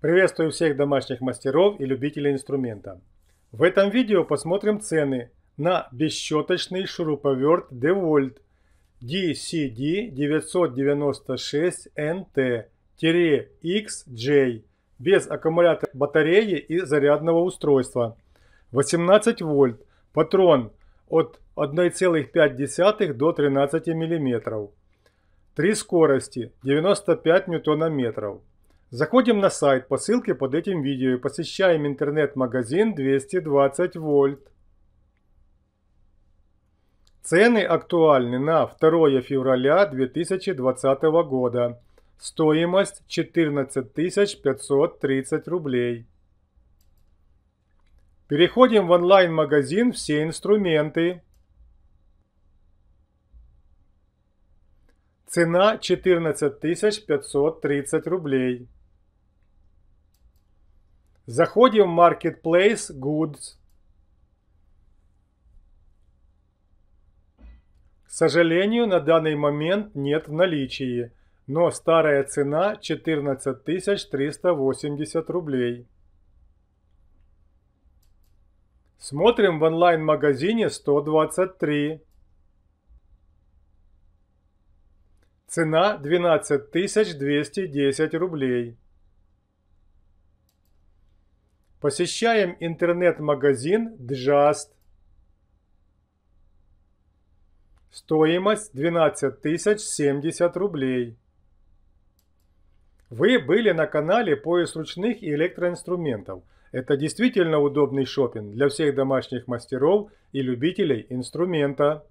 Приветствую всех домашних мастеров и любителей инструмента. В этом видео посмотрим цены на бесщеточный шуруповерт DeWalt DCD996NT-XJ без аккумулятора батареи и зарядного устройства. 18 вольт, патрон от 1,5 до 13 мм. Три скорости 95 ньютона-метров. Заходим на сайт по ссылке под этим видео и посещаем интернет-магазин 220 вольт. Цены актуальны на 2 февраля 2020 года. Стоимость 14 530 рублей. Переходим в онлайн-магазин «Все инструменты». Цена 14 530 рублей. Заходим в Marketplace Goods. К сожалению, на данный момент нет в наличии, но старая цена 14 380 рублей. Смотрим в онлайн-магазине 123. Цена 12 210 рублей. Посещаем интернет-магазин Just. Стоимость 12 тысяч 70 рублей. Вы были на канале поиск ручных и электроинструментов. Это действительно удобный шопинг для всех домашних мастеров и любителей инструмента.